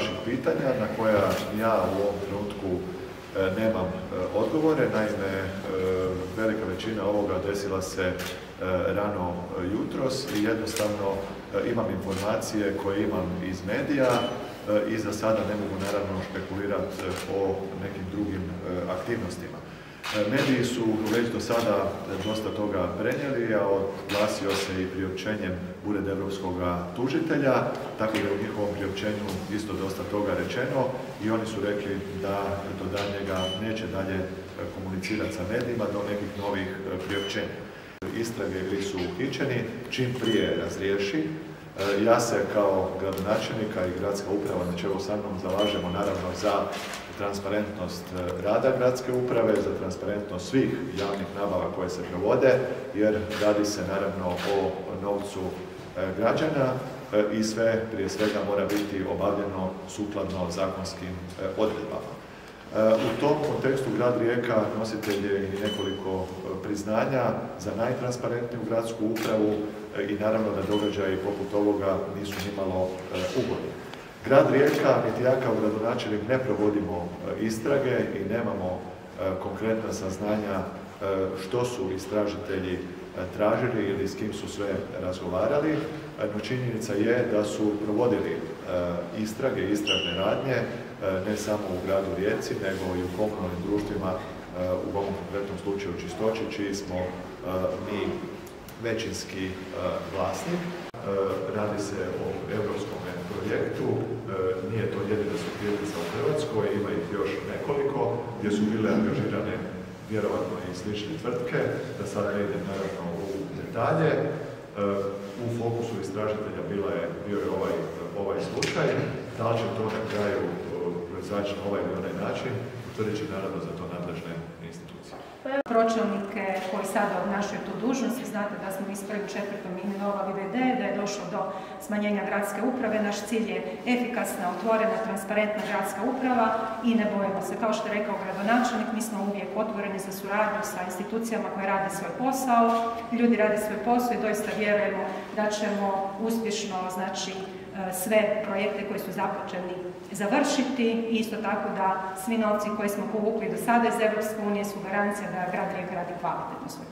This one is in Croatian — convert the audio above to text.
vaših pitanja na koja ja u ovom trenutku e, nemam e, odgovore. Naime, e, velika većina ovoga desila se rano jutros i jednostavno imam informacije koje imam iz medija i za sada ne mogu naravno špekulirati o nekim drugim aktivnostima. Mediji su već do sada dosta toga prenijeli, a oglasio se i priopćenjem Ured Evropskog tužitelja, tako da je u njihovom priopćenju isto dosta toga rečeno i oni su rekli da do danjega neće dalje komunicirati sa medijima do nekih novih priopćenja. Istrage ili su uhićeni, čim prije razriješi. Ja se kao gradonačelnika i gradska uprava na čelu sa mnom zalažemo naravno za transparentnost e, rada gradske uprave, za transparentnost svih javnih nabava koje se provode, jer radi se naravno o novcu e, građana e, i sve, prije svega, mora biti obavljeno sukladno zakonskim odredbama. U tom kontekstu grad Rijeka nositelj je i nekoliko priznanja za najtransparentniju gradsku upravu i naravno da događaji poput ovoga nisu nimalo ugodni. Grad Rijeka, niti ja kao gradonačelnik ne provodimo e, istrage i nemamo e, konkretna saznanja e, što su istražitelji tražili ili s kim su sve razgovarali, no činjenica je da su provodili istrage, istražne radnje, ne samo u gradu Rijeci, nego i u komunalnim društvima, u ovom konkretnom slučaju Čistoći, čiji smo mi većinski vlasnik. Radi se o europskom projektu, e, nije to jedina sortirnica u Hrvatskoj, ima ih još nekoliko gdje su bile angažirane vjerovatno i slične tvrtke, da sada ne idem naravno u detalje. E, u fokusu istražitelja bila je, bio je ovaj, ovaj slučaj. Da li će to na kraju proizaći na ovaj ili onaj način, utvrdit će naravno za to nadležne institucije. Pročelnike koji sada obnašaju tu dužnost, znate da smo iz četvrtom imenovali VD, da je došlo do smanjenja gradske uprave. Naš cilj je efikasna, otvorena, transparentna gradska uprava i ne bojimo se. Kao što je rekao gradonačelnik, mi smo uvijek otvoreni za suradnju sa institucijama koje rade svoj posao. Ljudi rade svoj posao i doista vjerujemo da ćemo uspješno znači, sve projekte koji su započeni završiti. I isto tako da svi novci koje smo povukli do sada iz unije su garancija da grad Rijeka radi kvalitetno svoj